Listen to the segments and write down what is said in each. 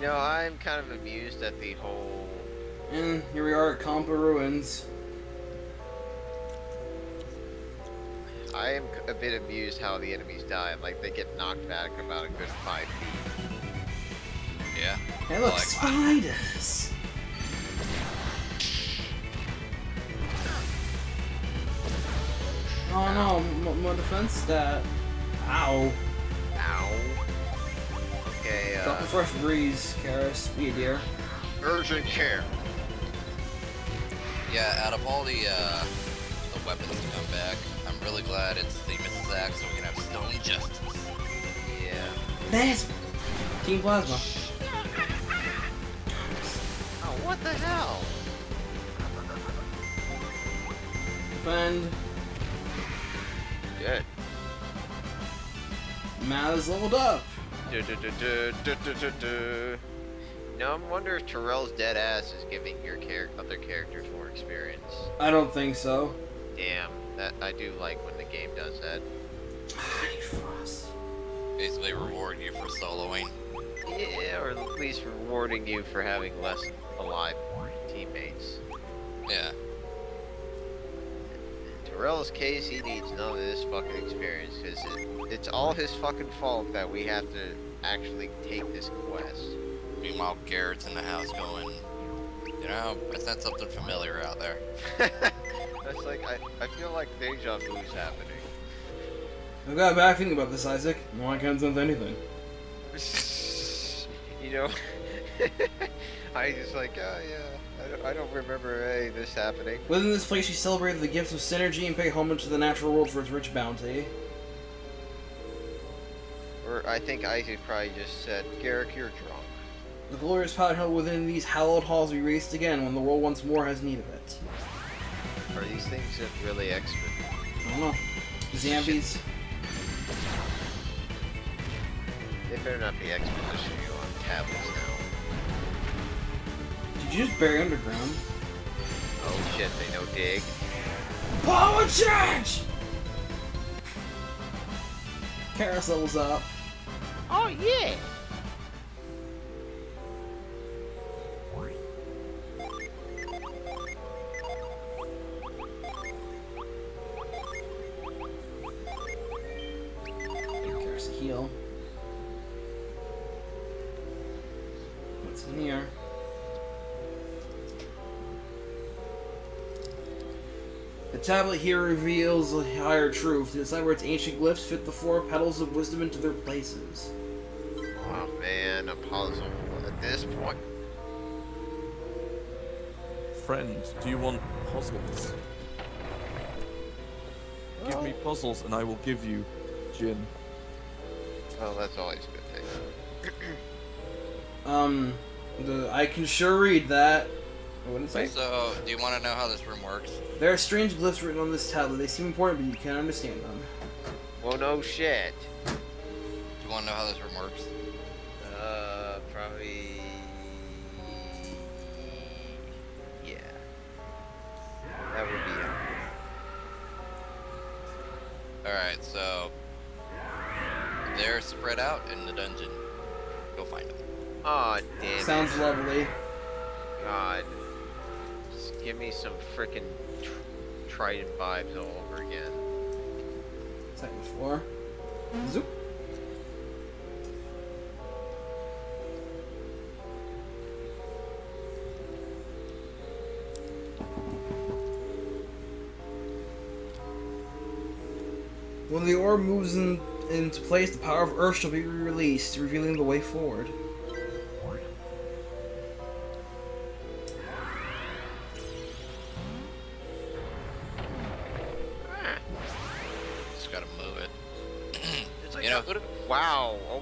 You know, I'm kind of amused at the whole. And here we are at Konpa Ruins. I am a bit amused how the enemies die. Like they get knocked back about a good five feet. Yeah. Hey, look, Like- spiders! Oh no, my defense stat. Ow. Okay. Drop Uh, a fresh breeze, Karis. Be a dear. urgent care. Yeah, out of all the uh, the weapons to come back, I'm really glad it's the Mrs. Axe so we can have Stone Justice. Yeah. That's Team Plasma. Oh, what the hell? Defend. Good. Matt is leveled up. Du- du- du- du. Now I wonder if Tyrell's dead ass is giving your char- other characters more experience. I don't think so. Damn, that I do like when the game does that. Frost. Basically rewarding you for soloing. Yeah, or at least rewarding you for having less alive teammates. Yeah. In Tyrell's case, he needs none of this fucking experience because it, it's all his fucking fault that we have to actually take this quest. Meanwhile, Garet's in the house going, you know, I sense something familiar out there. That's like I, I feel like deja vu's happening. I've got a bad feeling about this, Isaac. No, I can't sense anything. you know, I just like, oh yeah, I don't, I don't remember any of this happening. Within this place, we celebrated the gifts of synergy and pay homage to the natural world for its rich bounty. Or I think Isaac probably just said, Garrick, you're drunk. The glorious power held within these hallowed halls be raised again when the world once more has need of it. Are these things really expert? I don't know. Zambies. They better not be exposition you on tablets now. Did you just bury underground? Oh shit, they know dig. Power charge! Levels up. Oh yeah! Tablet here reveals a higher truth. To decide where its ancient glyphs fit the four petals of wisdom into their places. Oh man, a puzzle at this point. Friend, do you want puzzles? Give me puzzles and I will give you gin. Well, that's always a good thing. Um, the I can sure read that. I wouldn't say. So, do you want to know how this room works? There are strange glyphs written on this tablet. They seem important, but you can't understand them. Well, no shit. Do you want to know how this room works? Uh, probably. Yeah. That would be it. Alright, so they're spread out in the dungeon. Go find them. Aw, damn Sounds it. lovely. God. Give me some frickin' tr- Trident vibes all over again. Second floor. Zoop. When the orb moves in, into place, the power of Earth shall be released, revealing the way forward.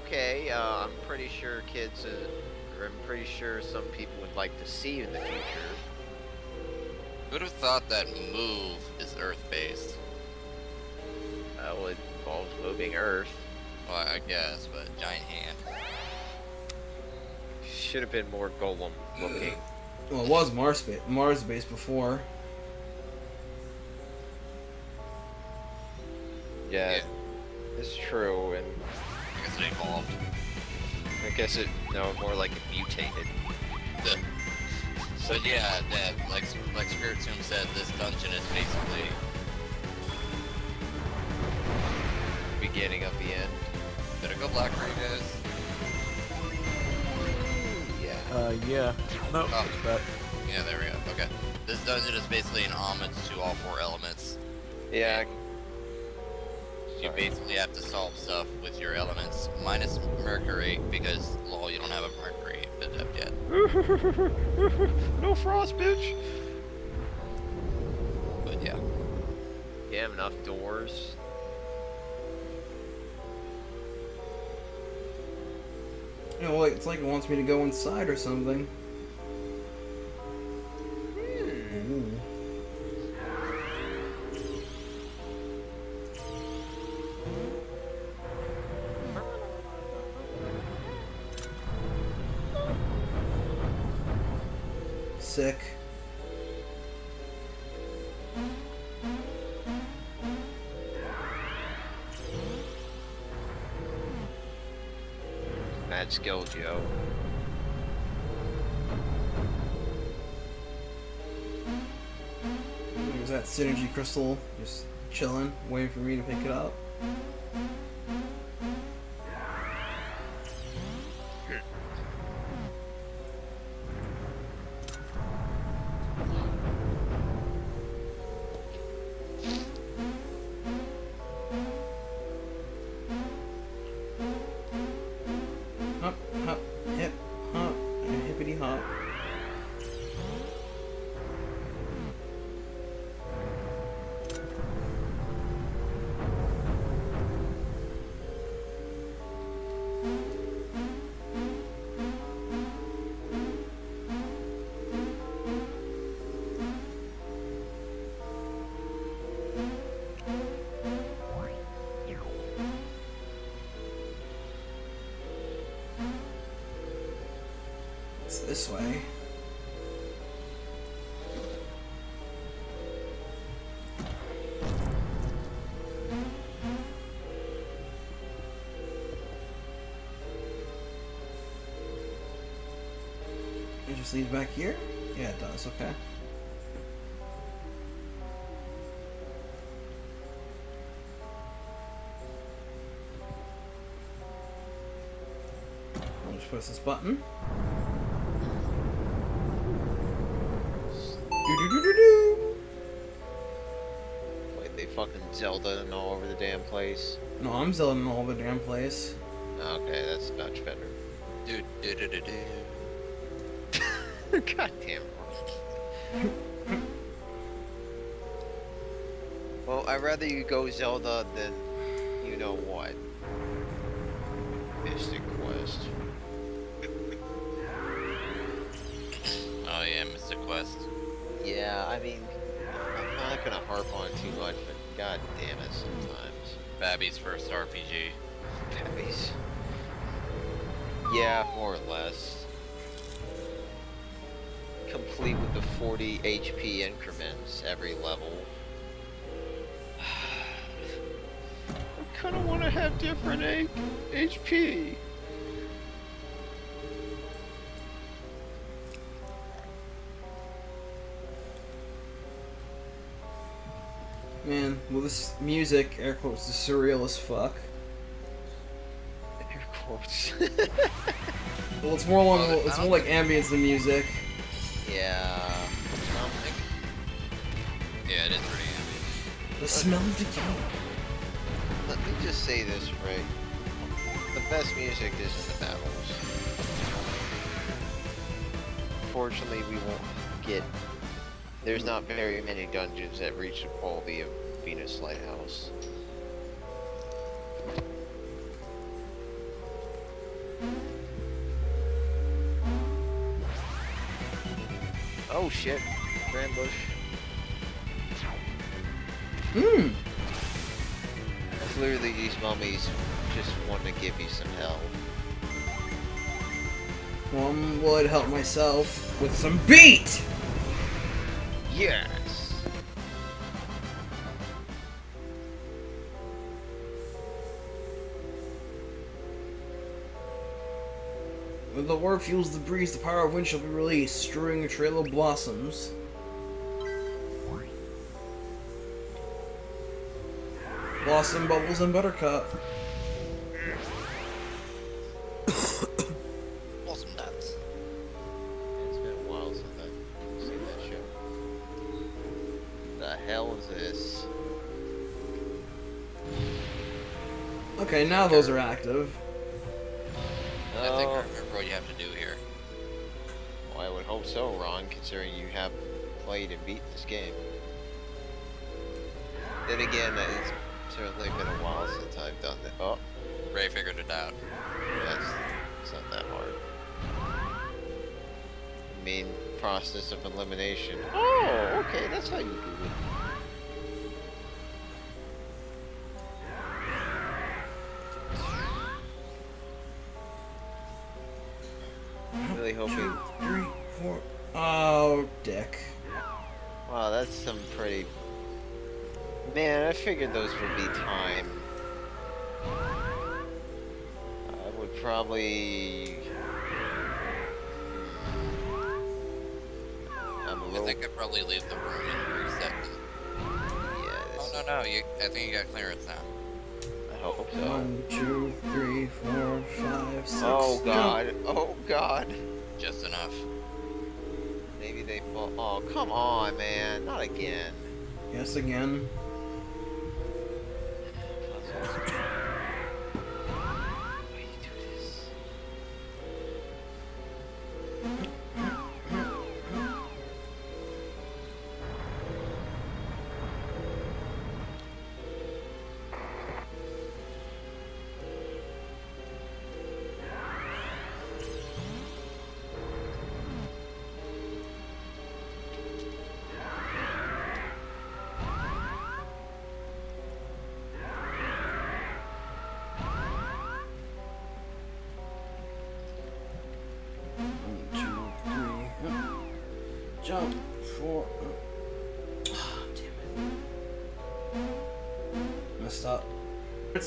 Okay, uh, I'm pretty sure kids, uh, or I'm pretty sure some people would like to see in the future. Who'd have thought that move is Earth based? Uh, well, it involves moving Earth. Well, I guess, but giant hand. Should have been more golem looking. Well, it was Mars ba- Mars based before. Yeah, Yeah. it's true, and I guess it evolved. it guess it no more like it mutated. But yeah, that like like Spirit Tomb said, this dungeon is basically Beginning of the end. better go black for you guys. Yeah. Uh, yeah. No, Oh. it's back. Yeah, there we go. Okay. This dungeon is basically an homage to all four elements. Yeah. You Sorry. basically have to solve stuff with your elements, minus Mercury, because lol, you don't have a Mercury adept yet. no frost, bitch. But yeah. You have enough doors. You know, like, it's like it wants me to go inside or something. Skill, Joe. There's that synergy crystal just chilling, waiting for me to pick it up. Way. It just leads back here? Yeah, it does, okay. Press this button. Zelda and all over the damn place. No, I'm Zelda in all the damn place. Okay, that's much better. Dude, do do do do. God damn. well, I'd rather you go Zelda than you know what. Mystic Quest. Oh yeah, Mr. Quest. Yeah, I mean, I'm not gonna harp on it too much, but god damn it sometimes. Babby's first RPG. Peppies. Yeah, more or less. Complete with the 40 HP increments every level. I kinda wanna have different A HP. Man, well this music, air quotes, is surreal as fuck. Air quotes. Well, it's more along, well, it's more like ambience than music. yeah. Yeah, it is pretty ambient. The smell of decay. Let me just say this, right? The best music is in the battles. Fortunately, we won't get. There's not very many dungeons that reach all the quality of Venus Lighthouse. Oh shit, Grand Bush. Mmm. Clearly, these mummies just want to give you some hell. Well, I would help myself with some beat! Yes! When the orb fuels the breeze, the power of wind shall be released, strewing a trail of blossoms. Blossom bubbles and buttercup. Okay, now those are active. I think uh, I Oh, remember what you have to do here. well, I would hope so, Ron, considering you have played and beat this game. Then again, it's certainly been a while since I've done that. Oh, Ray figured it out. that's it's not that hard. Main process of elimination. Oh, okay, that's how you do it. Figured those would be time. I would probably. I'm a I little. think I'd probably leave the room and reset. Yeah, Oh no no, you. I think you got clearance now. I hope so. One, two, three, four, five, six. Oh jump. god. Oh god. Just enough. Maybe they fall. Oh, come on, man. Not again. Yes, again.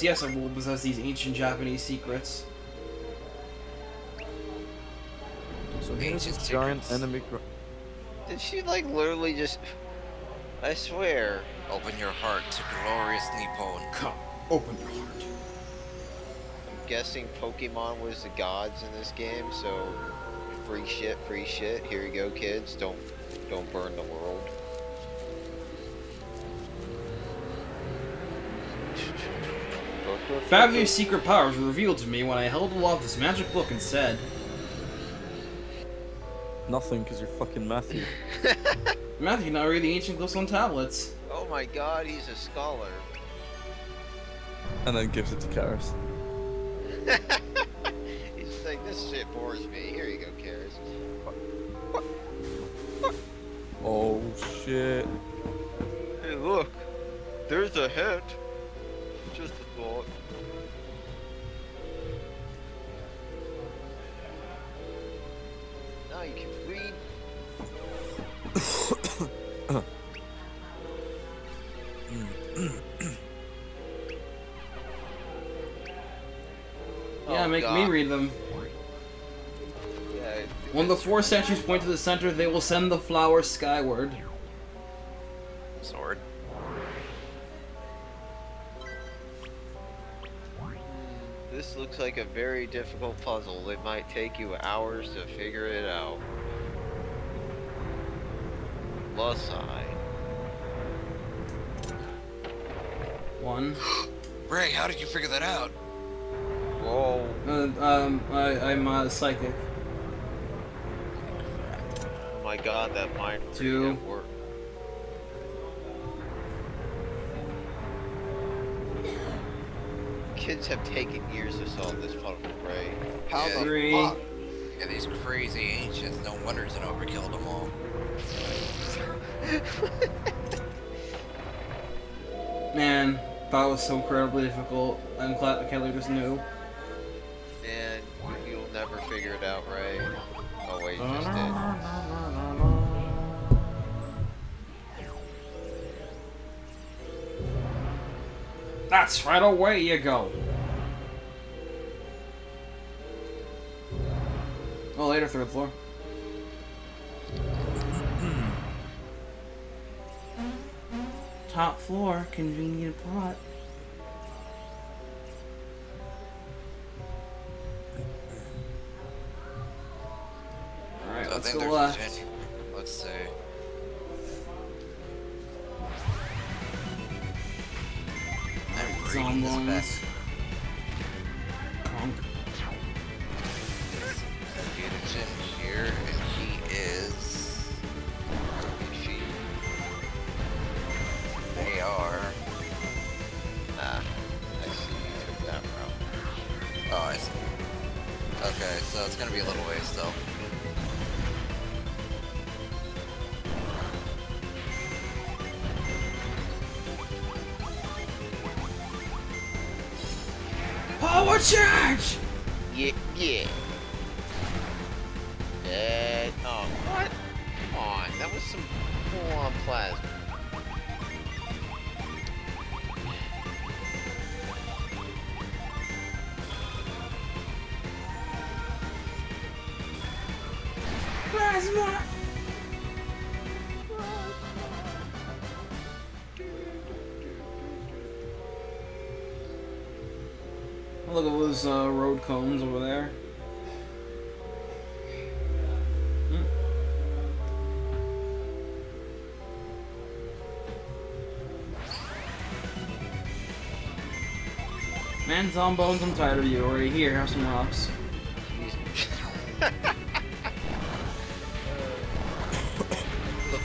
It's yes, I will possess these ancient Japanese secrets. So Ancient a giant secrets. enemy. Did she like literally just? I swear. Open your heart to glorious Nippon. Come, open your heart. I'm guessing Pokemon was the gods in this game, so free shit, free shit. Here you go, kids. Don't don't burn the world. Fabius' secret powers were revealed to me when I held aloft this magic book and said, Nothing, because you're fucking Matthew. Matthew can now read the ancient glyphs on tablets. Oh my god, he's a scholar. And then gives it to Karis. he's just like, this shit bores me. Here you go, Karis. Oh shit. Hey, look. There's a hint. Just thought. Now you can read. Yeah, Oh, make God. me read them. Yeah, When the four statues point to the center, they will send the flower skyward. Sword. This looks like a very difficult puzzle. It might take you hours to figure it out. Lusai. One. Ray, how did you figure that out? Whoa. Uh, um, I, I'm uh, psychic. Oh my god, that mind read Two. Kids have taken years to solve this puzzle, Ray. How Yeah. the Three. fuck? Yeah, these crazy ancients. No wonder it's an overkilled them all. Man, that was so incredibly difficult. I'm glad Kelly just knew. Man, you'll never figure it out, Ray. Oh wait, you just did. That's right, away you go. Oh, later, third floor. Top floor, convenient plot. Alright, So let's go left. Virginia. Let's see. I'm reading this Okay, so it's gonna be a little ways still. Power charge! Yeah, yeah. Uh, yeah, oh, what? Come on, that was some full-on plasma. Plasma! Cones over there. Hmm. Man, Zombones, I'm tired of you. Already here, have some rocks. But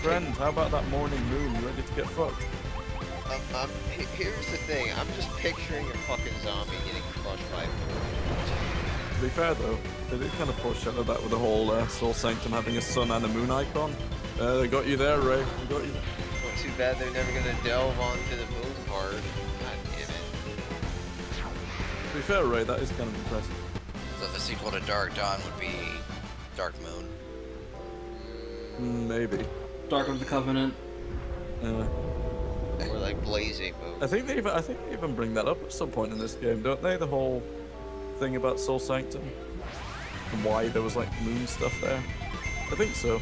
friend, how about that morning moon? You ready to get fucked? Um, um, here's the thing. I'm just picturing a fucking zombie getting crushed by a bullet. To be fair though, they did kind of foreshadow that with the whole uh, Sol Sanctum having a sun and a moon icon. Uh, they got you there, Ray. They got you. There. Well, too bad they're never gonna delve onto the moon part. God damn it. To be fair, Ray, that is kind of impressive. So the sequel to Dark Dawn would be Dark Moon. Mm, maybe. Dark of the Covenant. Uh, Or like blazing moon. I think they even I think they even bring that up at some point in this game, don't they? The whole thing about Sol Sanctum and why there was like moon stuff there. I think so.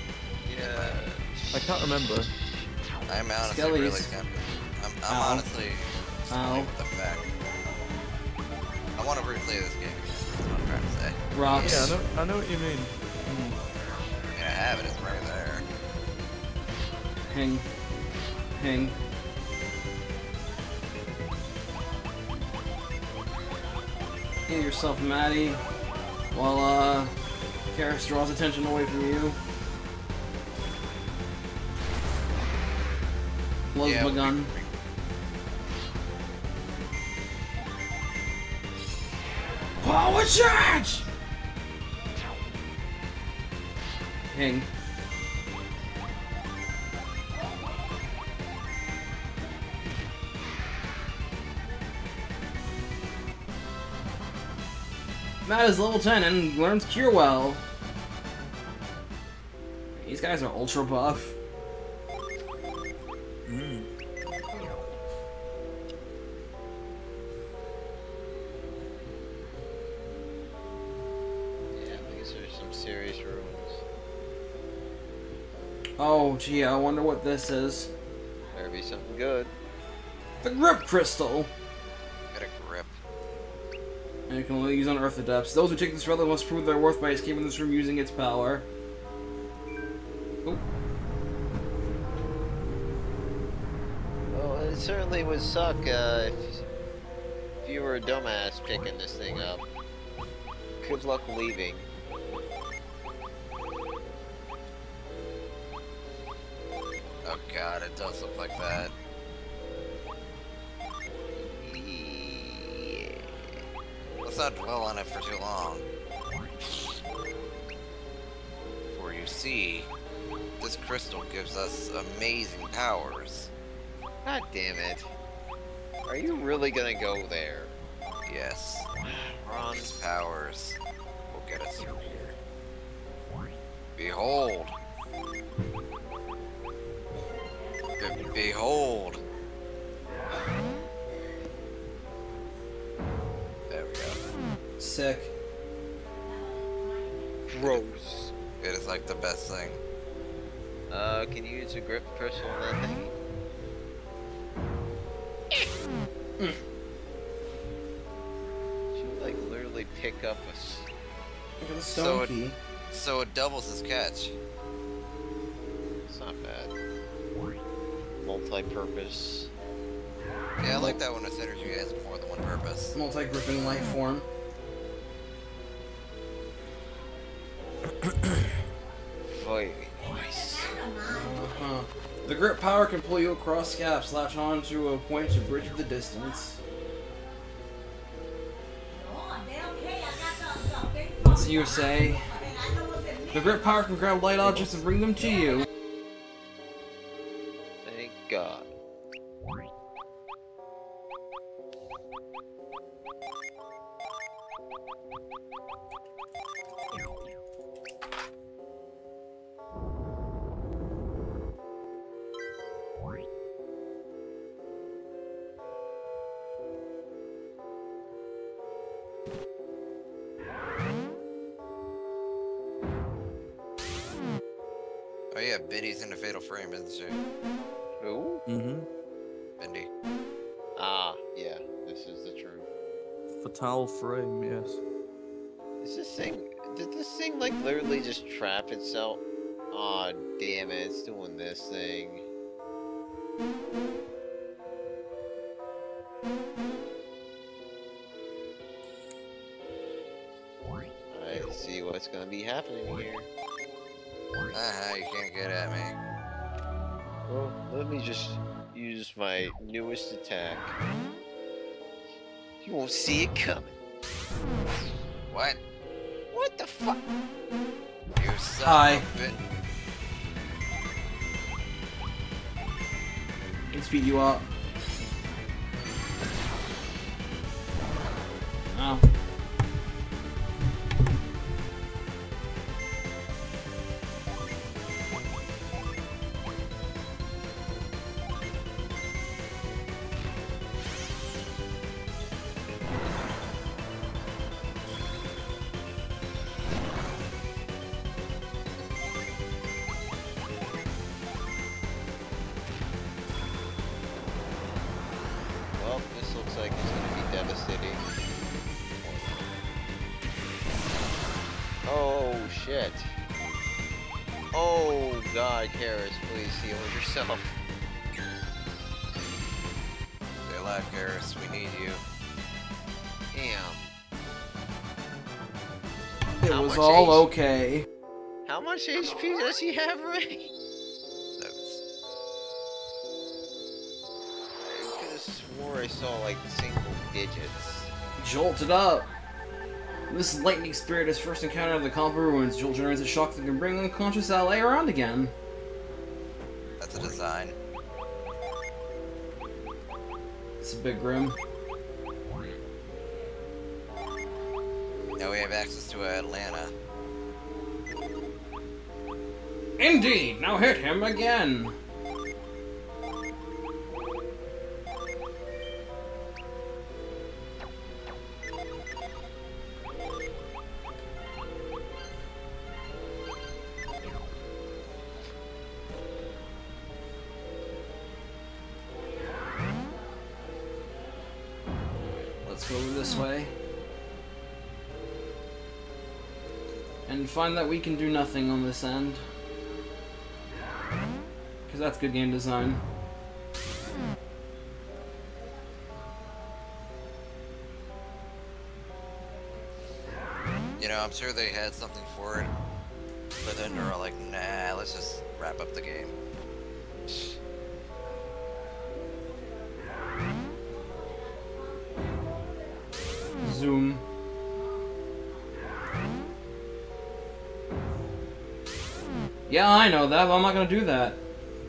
Yeah. I can't remember. I'm honestly Skellies. really tempted. I'm, I'm Ow. honestly Ow. with the fact. I want to replay this game. That's what I'm trying to say. Rocks. Yeah, I know, I know what you mean. Mm. I mean, I have it. It's right there. Hang. Hang. Heal yourself, Maddie. While, uh, Karis draws attention away from you. Blows Yeah, my gun. Power charge! Hang. Matt is level 10 and learns Cure Well. These guys are ultra buff. Mm. Yeah, these are some serious ruins. Oh, gee, I wonder what this is. Better be something good. The Grip Crystal! Get. And it can only use on Earth the Depths. Those who take this relic must prove their worth by escaping this room using its power. Oop. Well, it certainly would suck uh, if, if you were a dumbass picking this thing up. Good luck leaving. Oh god, it does look like that. Not dwell on it for too long. For you see, this crystal gives us amazing powers. God damn it. Are you really gonna go there? Yes, Ron's powers will get us through here. Behold. Be- behold. Sick. Gross. It is like the best thing. Uh, can you use a grip pistol on that thing? Should like literally pick up a. s- Look So stone it- So it doubles his catch. It's not bad. Multi-purpose. Yeah, I like that when a synergy has more than one purpose. Multi-gripping life form. Power can pull you across gaps, latch on to a point to bridge the distance. What's you say? The grip power can grab light objects and bring them to you. Thank God. Oh yeah, Biddy's in a fatal frame, isn't she? Who? Mm-hmm. Bindi. Ah, yeah. This is the truth. Fatal frame, yes. Is this thing? Did this thing like literally just trap itself? Aw, damn it! It's doing this thing. I see what's gonna be happening here. Uh-huh, you can't get at me. Well, let me just use my newest attack. You won't see it coming. What? What the fuck? You son Hi. of a bit. Can speed you up. Oh. Okay. How much HP does he have, Ray? That's... I could have swore I saw like single digits. Jolted up. This lightning spirit is first encountered in the Konpa ruins. Jolt generates a shock that can bring unconscious LA around again. That's a design. It's a big room. Now we have access to Atlanta. Indeed, now hit him again. Let's go this way. And find that we can do nothing on this end. That's good game design. You know, I'm sure they had something for it, but then they're all like, nah, let's just wrap up the game. Zoom. Yeah, I know that, but I'm not gonna do that.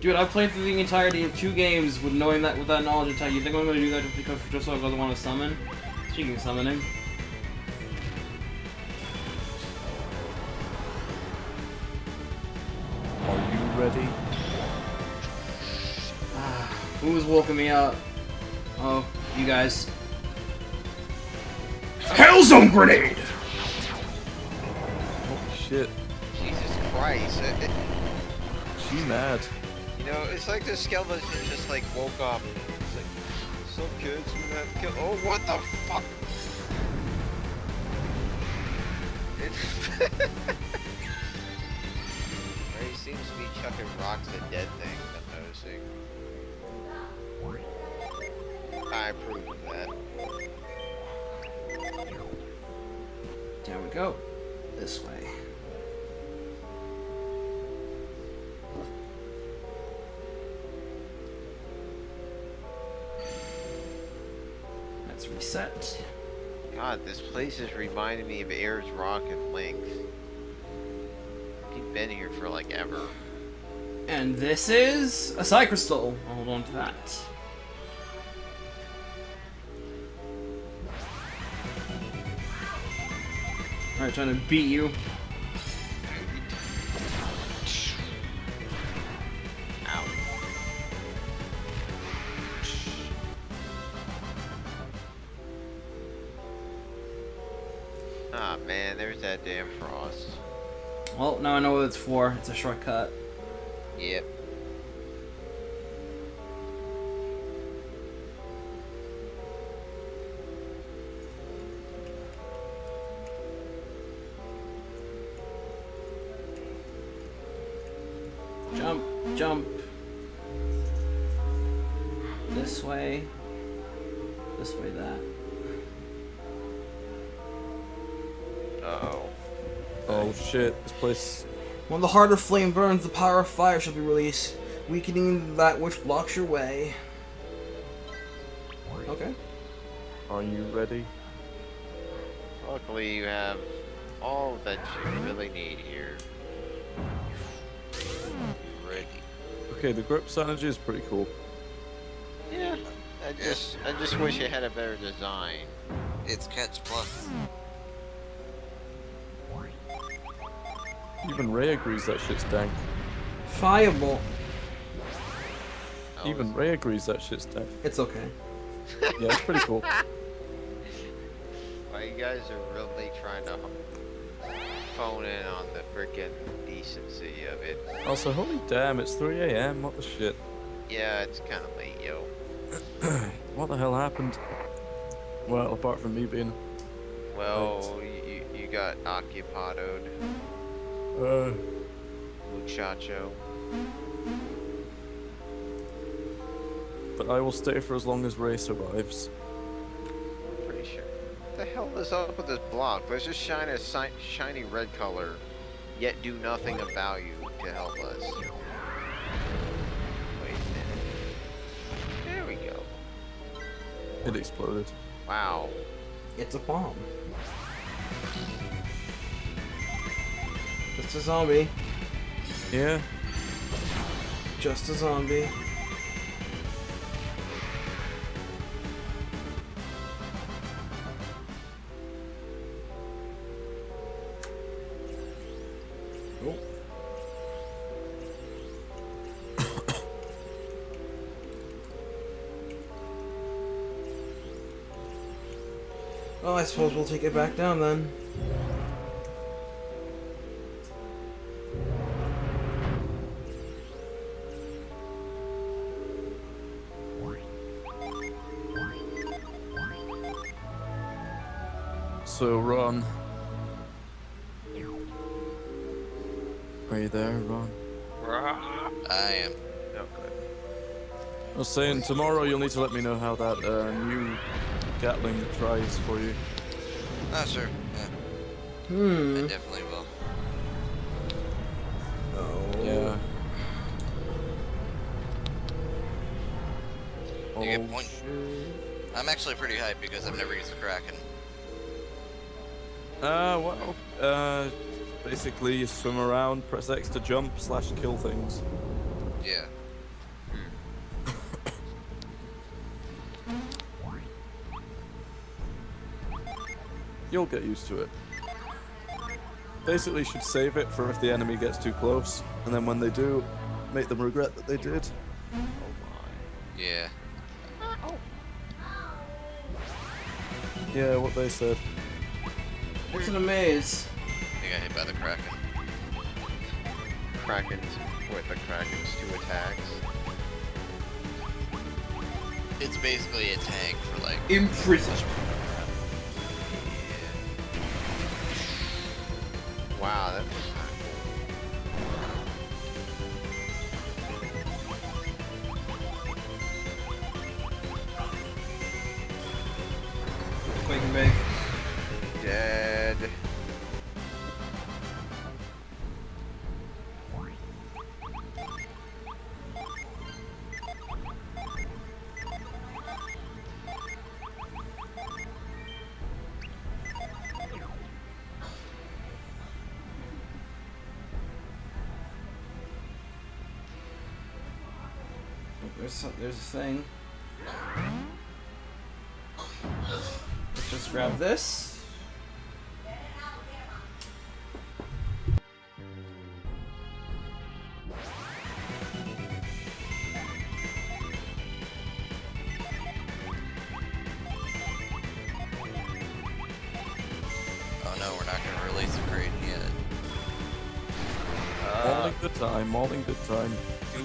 Dude, I played through the entirety of two games with knowing that with that knowledge attack. You think I'm gonna do that just because just so I don't want to summon? Speaking of summoning. Are you ready? Who's woken me up? Oh, you guys. Hellzone grenade! Holy shit. Jesus Christ. It- it- She mad. You know, it's like the skeleton just like woke up. It's like, some kids, we have to kill. Oh, what the fuck? He seems to be chucking rocks at dead things, I'm noticing. I approve of that. There we go. This way. Let's. God, this place is reminding me of Ayers Rock and Length. He's been here for like ever. And this is a Psy Crystal. I'll hold on to that. Alright, trying to beat you. Man, there's that damn frost. Well, now I know what it's for. It's a shortcut. Yep. Jump, jump. This place. When the heart of flame burns, the power of fire shall be released, weakening that which blocks your way. Okay. Are you ready? Luckily, you have all that you really need here. You ready? Okay, the grip synergy is pretty cool. Yeah. I just, I just wish it had a better design. It's catch plus. Even Ray agrees that shit's dank. Fireball. I Even Ray agrees that shit's dank. It's okay. Yeah, it's pretty cool. Well, you guys are really trying to phone in on the freaking decency of it. Also, holy damn, it's 3 a.m. What the shit? Yeah, it's kind of late, yo. What the hell happened? Well, apart from me being. Well, you, you got occupadoed, Uh, muchacho. but I will stay for as long as Ray survives. Pretty sure. What the hell is up with this block? Let's just shine a si shiny red color, yet do nothing of value to help us. Wait a minute. There we go. It exploded. Wow. It's a bomb. Just a zombie. Yeah, Just a zombie. Oh. Well, I suppose we'll take it back down then. So Ron. Are you there, Ron? I am. No good. I was saying tomorrow you'll need to let me know how that uh, new Gatling tries for you. Oh, sure. Yeah, I Hmm. definitely will. Oh. Yeah. You get Oh, point. shit. I'm actually pretty hyped because I've never used the Kraken. Uh, well, uh, basically you swim around, press X to jump slash kill things. Yeah. You'll get used to it. Basically, you should save it for if the enemy gets too close, and then when they do, make them regret that they did. Oh my. Yeah. Yeah, what they said. What's in a maze? I got hit by the Kraken. Kraken's with the Kraken's two attacks. It's basically a tank for like. Imprisonment. Wow, that was bake. Dead. Oh, there's some, there's a thing. Let's just grab this.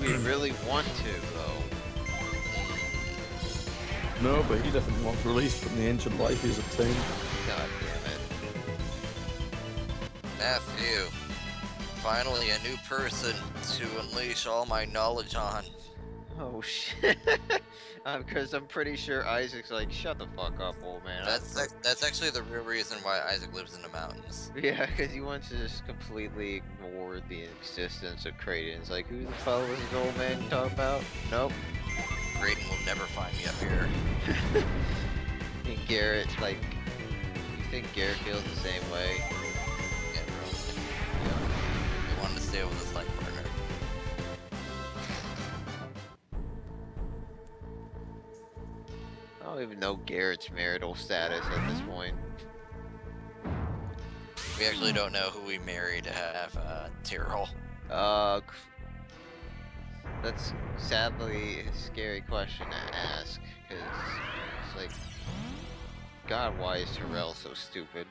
We really want to, though? No, but he definitely wants release from the ancient life he's obtained. God damn it. Matthew, finally a new person to unleash all my knowledge on. Oh shit. Because I'm pretty sure Isaac's like, shut the fuck up, old man. That's that's actually the real reason why Isaac lives in the mountains. Yeah, because he wants to just completely ignore the existence of Kraden. Like, who the fuck was this old man talking about? Nope. Kraden will never find me up here. And Garet, like, you think Garet feels the same way? Yeah, bro. He wanted to stay with his life don't even know Garet's marital status at this point. We actually don't know who we married to have uh, Tyrell. Uh, that's sadly a scary question to ask, because it's like, God, why is Tyrell so stupid?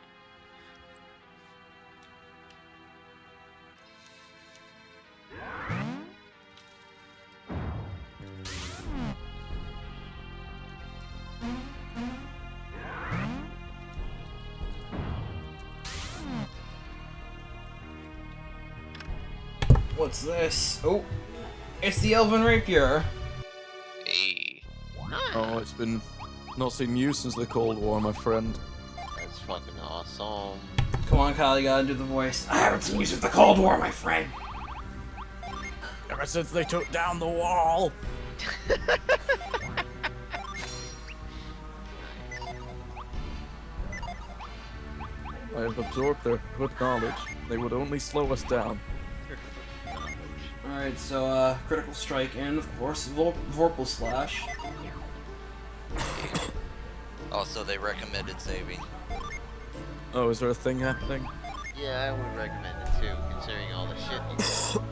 What's this? Oh, it's the Elven Rapier. Hey. Oh, it's been not seen you since the Cold War, my friend. That's fucking awesome. Come on, Kyle, you gotta do the voice. I haven't seen you since the Cold War, my friend. Ever since they took down the wall. I have absorbed their good knowledge. They would only slow us down. Alright, so, uh, Critical Strike and, of course, Vor Vorpal Slash. Also, they recommended saving. Oh, is there a thing happening? Yeah, I would recommend it too, considering all the shit you